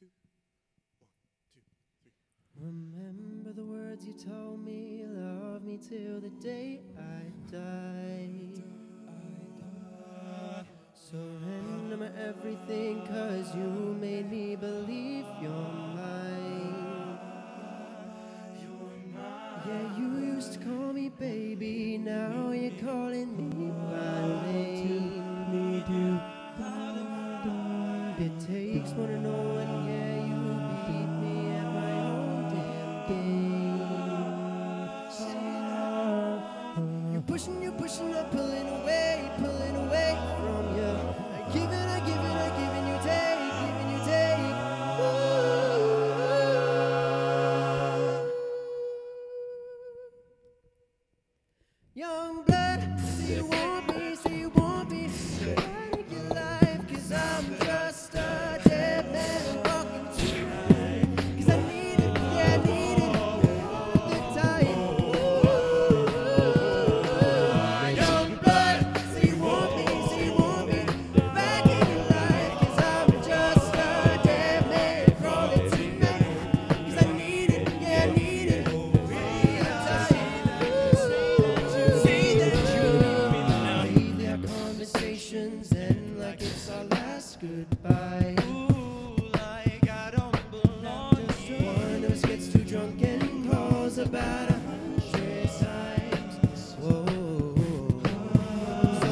two, one, two, three. Remember the words you told me, love me till the day I die. I die. Surrender my everything, cause you made me believe you're mine. Yeah, you used to call me baby, now you're calling me by name. It takes one to know goodbye. Ooh, like I don't belong One of us gets too drunk and calls about a hundred times. Whoa. So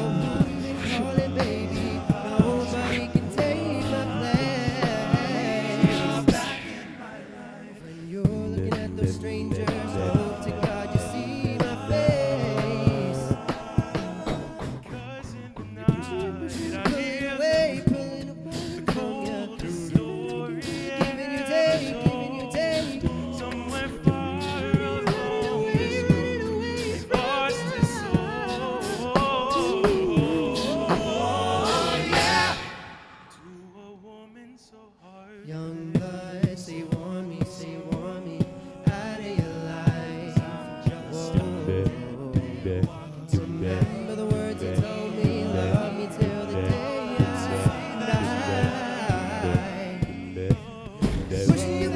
you call it, baby. Nobody can take my place. David.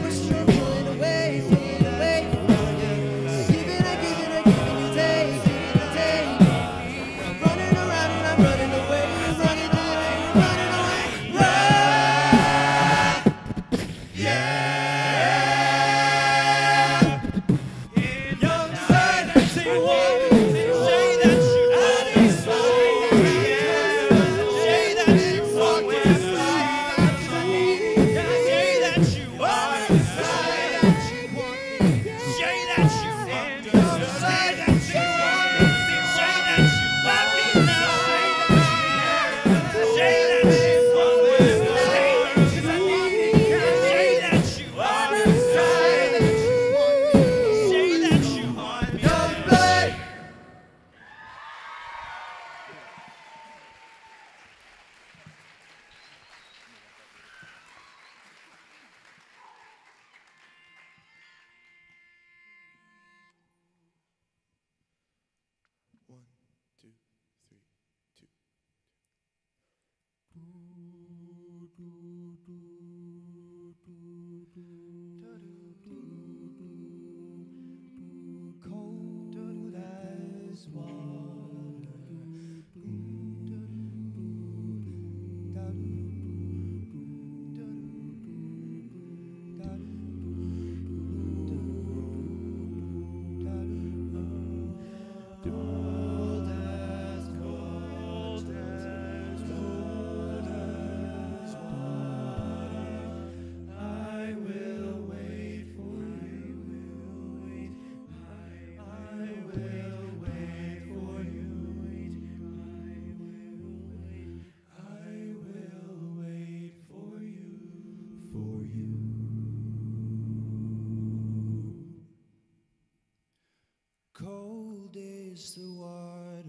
is the water.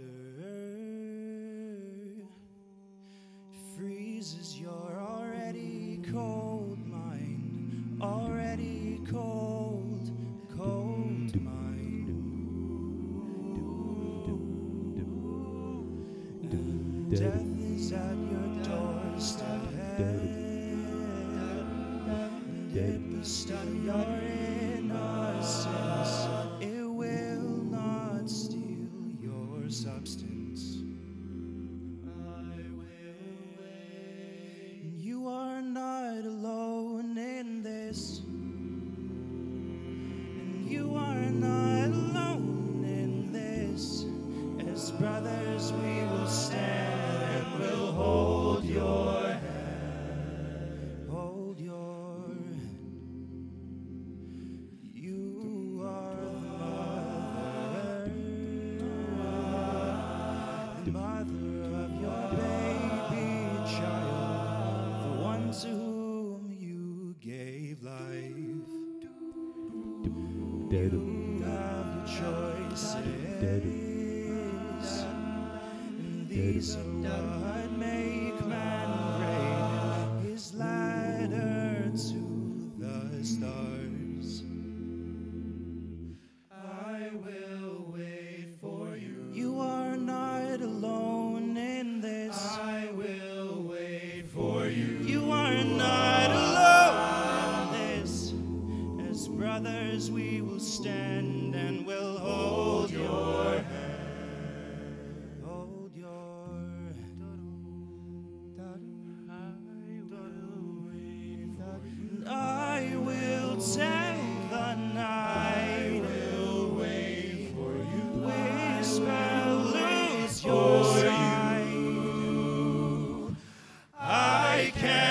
Freezes your already cold mind, already cold, cold mind. Death is at your doorstep. You are You have your can